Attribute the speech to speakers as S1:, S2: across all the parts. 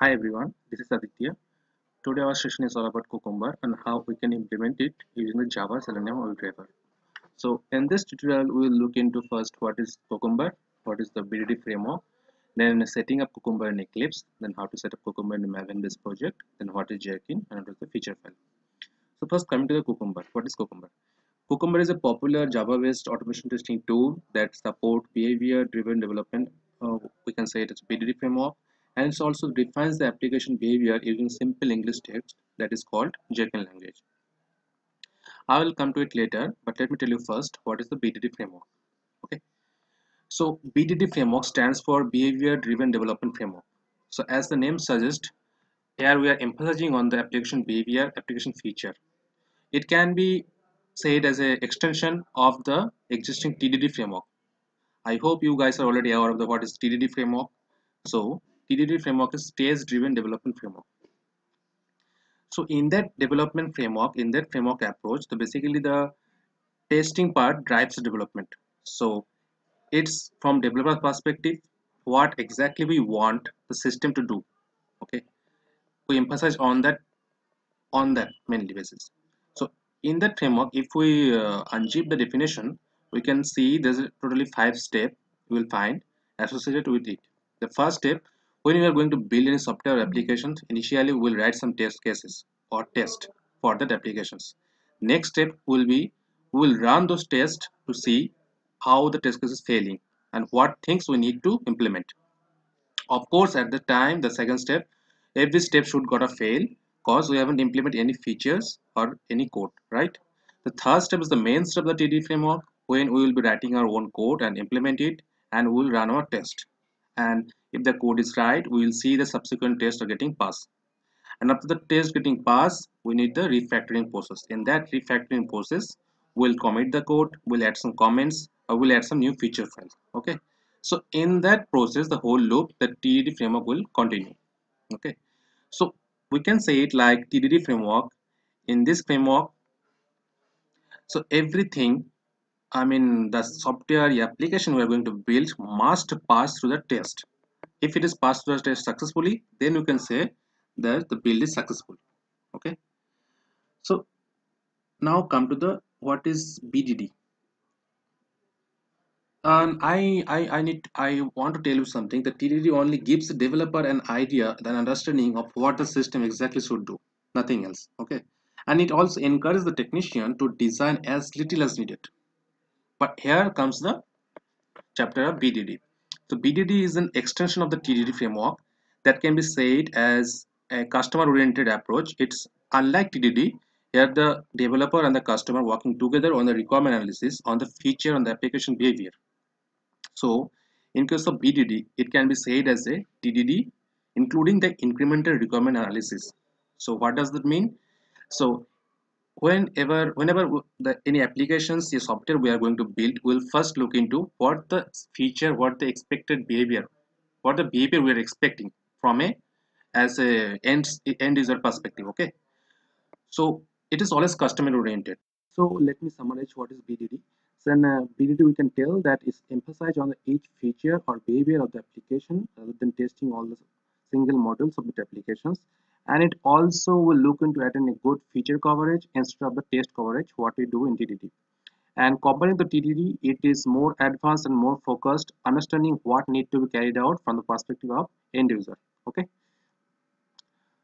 S1: Hi everyone, this is Aditya. Today our session is all about Cucumber and how we can implement it using the Java Selenium WebDriver. So in this tutorial we will look into first what is Cucumber, what is the BDD framework, then setting up Cucumber in Eclipse, then how to set up Cucumber in the Maven based project, then what is Gherkin and what is the feature file. So first coming to the Cucumber, what is Cucumber? Cucumber is a popular Java based automation testing tool that support behavior driven development. Uh, we can say it is a BDD framework and it also defines the application behavior using simple English text that is called Gherkin language. I will come to it later, but let me tell you first what is the BDD framework. Okay, so BDD framework stands for Behavior Driven Development Framework. So as the name suggests, here we are emphasizing on the application behavior, application feature. It can be said as an extension of the existing TDD framework. I hope you guys are already aware of the what is TDD framework. So TDD framework is stage driven development framework. So in that development framework, in that framework approach, the basically the testing part drives the development. So it's from developer perspective, what exactly we want the system to do. Okay, we emphasize on that on that mainly basis. So in that framework, if we uh, unzip the definition, we can see there's totally five steps you will find associated with it. The first step when we are going to build any software applications initially we will write some test cases or test for that applications. Next step will be we will run those tests to see how the test case is failing and what things we need to implement. Of course at the time the second step every step should gotta fail because we haven't implemented any features or any code right? The third step is the main step of the TD framework when we will be writing our own code and implement it and we will run our test. And if the code is right we will see the subsequent tests are getting passed. And after the test getting passed we need the refactoring process. In that refactoring process we'll commit the code we'll add some comments or we'll add some new feature files okay? So in that process the whole loop the tdd framework will continue okay? So we can say it like tdd framework. In this framework so everything I mean the software application we are going to build must pass through the test. If it is passed through test successfully, then you can say that the build is successful. Okay. So now come to the what is BDD. And I, I, I need I want to tell you something. The TDD only gives the developer an idea, an understanding of what the system exactly should do, nothing else. Okay, and it also encourages the technician to design as little as needed but here comes the chapter of BDD. So BDD is an extension of the TDD framework that can be said as a customer-oriented approach. It's unlike TDD, here the developer and the customer working together on the requirement analysis on the feature and the application behavior. So in case of BDD, it can be said as a TDD including the incremental requirement analysis. So what does that mean? So whenever whenever the any applications the software we are going to build we'll first look into what the feature what the expected behavior what the behavior we are expecting from a as a end end user perspective okay? So it is always customer oriented so let me summarize what is bdd so in uh, bdd we can tell that it's emphasized on each feature or behavior of the application rather than testing all the single modules of the applications and it also will look into adding a good feature coverage instead of the test coverage what we do in TDD and comparing the TDD it is more advanced and more focused understanding what need to be carried out from the perspective of end user okay?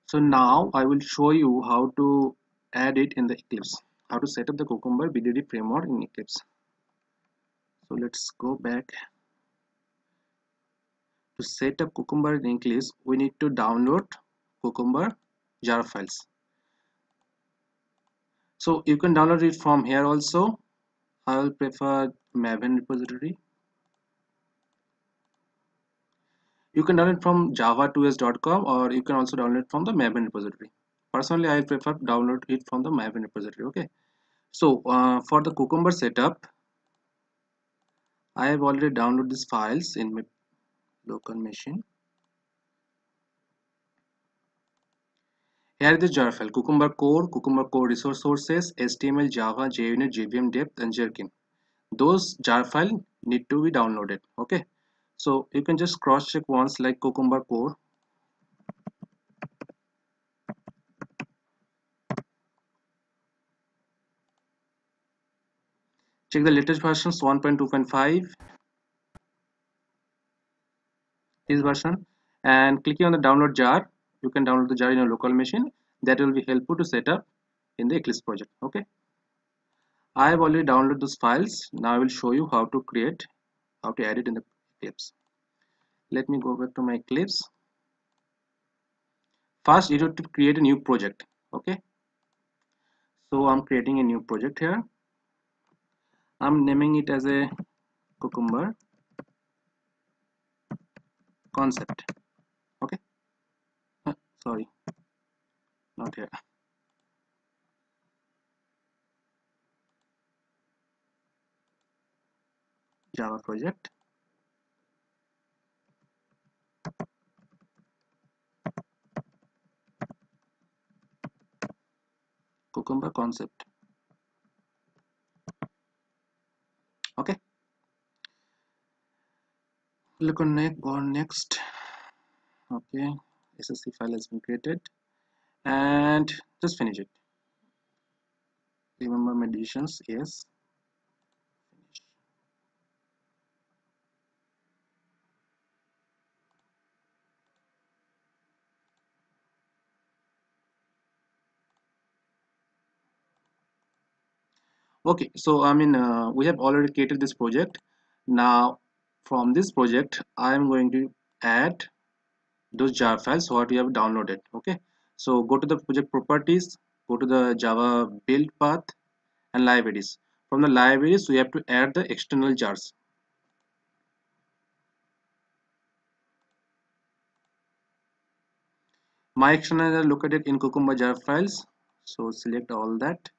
S1: So now I will show you how to add it in the Eclipse how to set up the Cucumber BDD framework in Eclipse. So let's go back. To set up Cucumber in Eclipse we need to download cucumber jar files. So you can download it from here also. I will prefer Maven repository. You can download it from java2s.com or you can also download from the Maven repository. Personally I prefer download it from the Maven repository okay? So uh, for the cucumber setup I have already downloaded these files in my local machine Here is the jar file, Cucumber Core, Cucumber Core Resource Sources, HTML, Java, JUnit, JVM, Deps, and Gherkin. Those jar file need to be downloaded. Okay. So you can just cross check once like Cucumber Core. Check the latest versions 1.2.5 this version and clicking on the download jar you can download the jar in your local machine. That will be helpful to set up in the eclipse project okay? I have already downloaded those files. Now i will show you how to create how to add it in the eclipse. Let me go back to my eclipse. First you have to create a new project okay? So i'm creating a new project here. I'm naming it as a cucumber concept sorry. Not here java project. Cucumber concept. Okay. Click on next on next. Okay ssc file has been created. And just finish it. Remember my decisions yes. Okay so i mean uh, we have already created this project. Now from this project i am going to add those jar files what we have downloaded okay? So go to the project properties go to the java build path and libraries. From the libraries we have to add the external jars. My external are located in cucumber jar files. So select all that.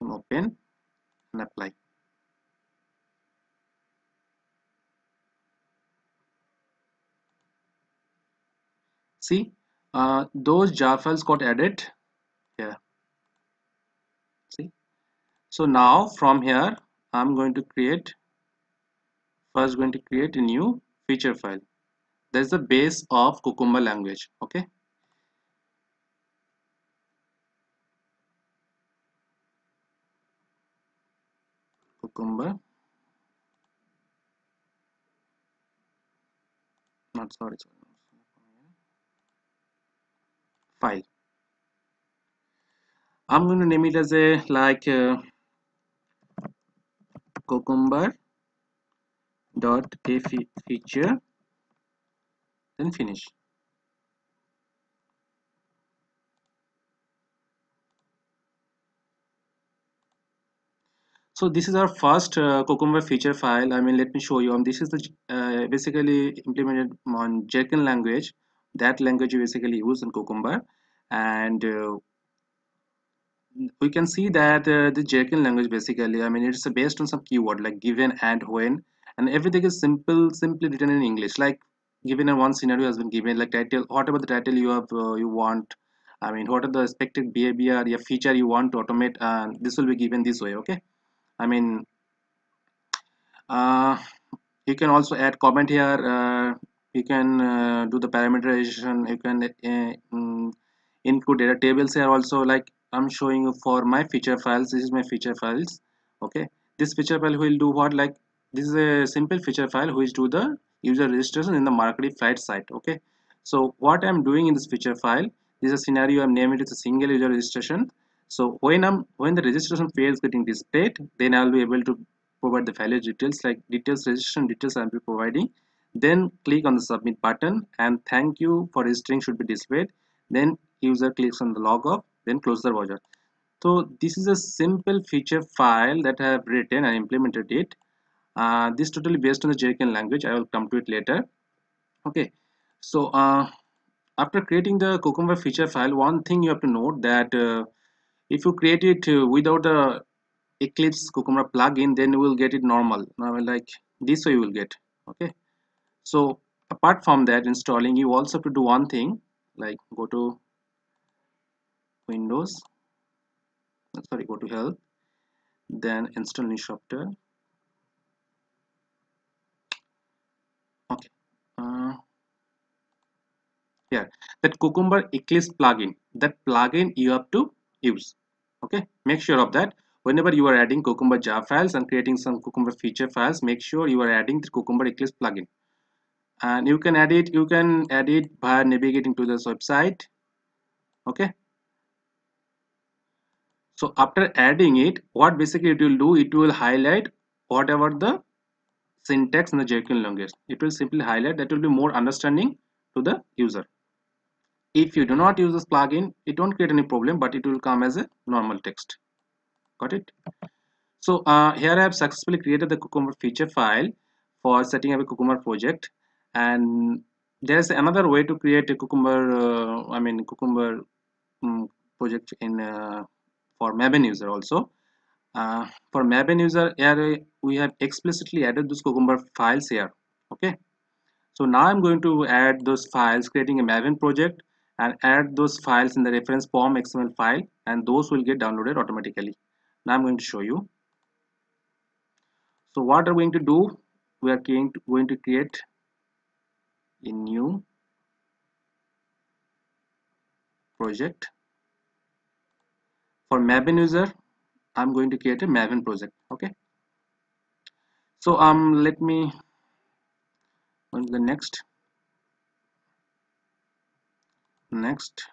S1: And open and apply see uh, those jar files got added here. See? So now from here I'm going to create first going to create a new feature file. That's the base of cucumber language okay? Cucumber. Not sorry, sorry file I'm going to name it as a like uh, cucumber dot a feature then finish. So this is our first uh, cucumber feature file. I mean let me show you. Um, this is the uh, basically implemented on Gherkin language that language you basically use in cucumber. And uh, we can see that uh, the Gherkin language basically I mean it's based on some keyword like given and when and everything is simple simply written in English. Like given in one scenario has been given like title whatever the title you have uh, you want I mean what are the expected behavior a feature you want to automate and this will be given this way okay? I mean uh, you can also add comment here uh, you can uh, do the parameterization. You can uh, mm, include data tables here also. Like I'm showing you for my feature files. This is my feature files. Okay? This feature file will do what? Like this is a simple feature file which do the user registration in the marketing flight site. Okay? So what I'm doing in this feature file this is a scenario. I'm naming it as a single user registration. So when I'm when the registration page is getting displayed then I'll be able to provide the value details. Like details registration details I'll be providing then click on the submit button and thank you for registering should be displayed. Then user clicks on the log off then close the browser. So this is a simple feature file that I have written and implemented it. Uh, this totally based on the Gherkin language. I will come to it later. Okay. So uh, after creating the Cucumber feature file one thing you have to note that uh, if you create it uh, without the Eclipse Cucumber plugin then you will get it normal. Now like this way you will get. Okay so apart from that installing you also have to do one thing like go to windows. Sorry go to help. Then install new software. Okay uh, here that cucumber eclipse plugin. That plugin you have to use okay? Make sure of that. Whenever you are adding cucumber jar files and creating some cucumber feature files make sure you are adding the cucumber eclipse plugin and you can add it you can add it by navigating to this website. Okay. So after adding it what basically it will do it will highlight whatever the syntax in the JQuery language. It will simply highlight that will be more understanding to the user. If you do not use this plugin it won't create any problem but it will come as a normal text. Got it? So uh, here I have successfully created the Cucumber feature file for setting up a Cucumber project and there's another way to create a Cucumber uh, I mean Cucumber um, project in uh, for Maven user also. Uh, for Maven user here we have explicitly added those Cucumber files here okay? So now I'm going to add those files creating a Maven project and add those files in the reference pom xml file and those will get downloaded automatically. Now I'm going to show you. So what are we going to do? We are going to, going to create a new project. For Maven user I'm going to create a Maven project okay? So um let me on the next next.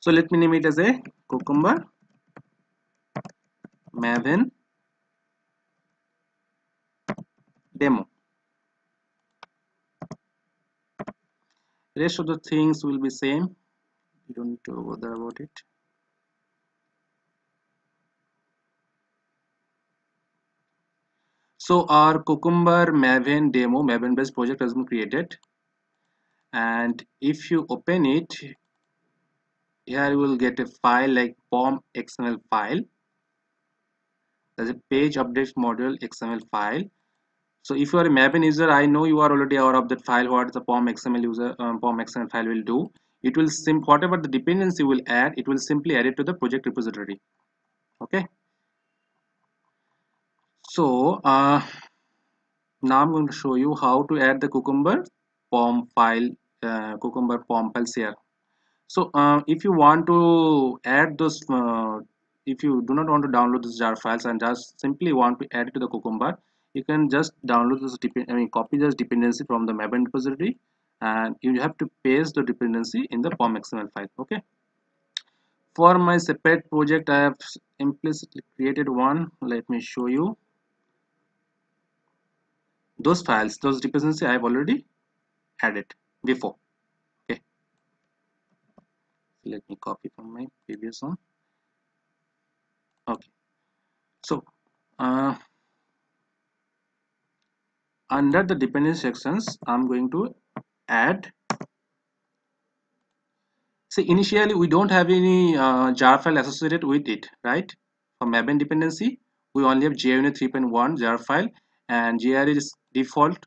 S1: So let me name it as a cucumber maven demo. Rest of the things will be same. You don't need to bother about it. So our cucumber maven demo maven based project has been created. And if you open it here you will get a file like pom xml file. There's a page update module xml file so if you are a maven user i know you are already aware of that file what the pom xml user um, pom xml file will do. It will sim whatever the dependency will add it will simply add it to the project repository. Okay? So uh, now i'm going to show you how to add the cucumber pom file uh, cucumber pom files here so uh, if you want to add those uh, if you do not want to download these jar files and just simply want to add it to the cucumber you can just download this I mean copy this dependency from the Maven repository and you have to paste the dependency in the POM XML file okay? For my separate project I have implicitly created one. Let me show you. Those files those dependency I have already added before okay? Let me copy from my previous one. Okay. So uh, under the dependency sections I'm going to add. See initially we don't have any uh, jar file associated with it right? For Maven dependency we only have JUnit 3.1 jar file and JR is default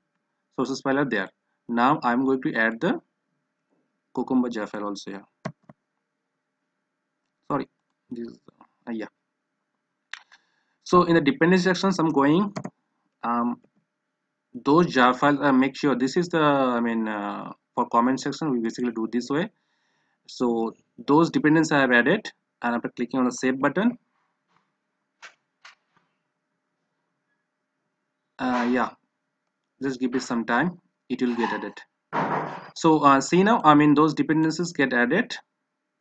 S1: sources file are there. Now I'm going to add the Cucumber jar file also here. Sorry this is, uh, yeah. So in the dependency sections i'm going um, those jar files uh, make sure this is the i mean uh, for comment section we basically do this way. So those dependencies i have added and after clicking on the save button uh, yeah just give it some time it will get added. So uh, see now i mean those dependencies get added.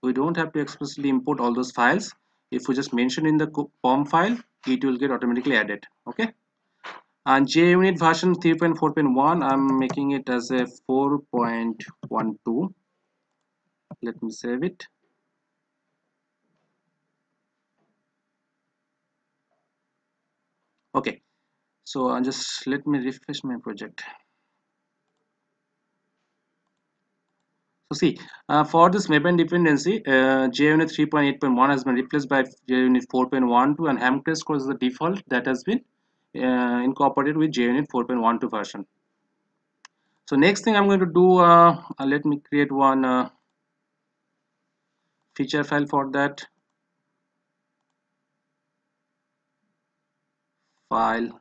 S1: We don't have to explicitly import all those files. If we just mention in the pom file it will get automatically added okay and JUnit version 3.4.1 I'm making it as a 4.12 let me save it. Okay so I just let me refresh my project. So see, uh, for this Maven dependency, uh, JUnit 3.8.1 has been replaced by JUnit 4.12 and Hamcrest is the default that has been uh, incorporated with JUnit 4.12 version. So next thing I'm going to do, uh, uh let me create one uh, feature file for that. File.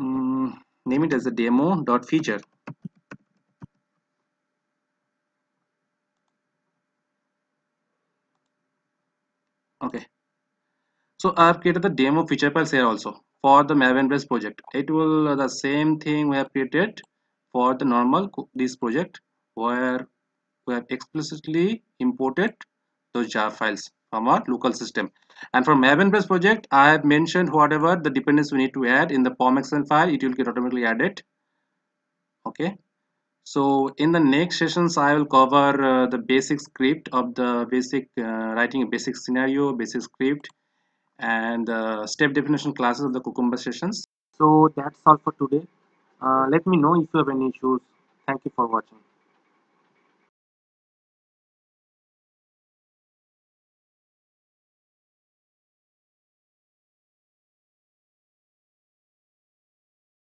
S1: Mm, name it as a demo.feature so i have created the demo feature files here also for the maven base project. It will uh, the same thing we have created for the normal this project where we have explicitly imported those jar files from our local system. And for maven base project i have mentioned whatever the dependencies we need to add in the pom pom.xml file it will get automatically added. Okay? So in the next sessions i will cover uh, the basic script of the basic uh, writing a basic scenario basic script and uh, step definition classes of the cucumber sessions. So that's all for today. Uh, let me know if you have any issues. Thank you for watching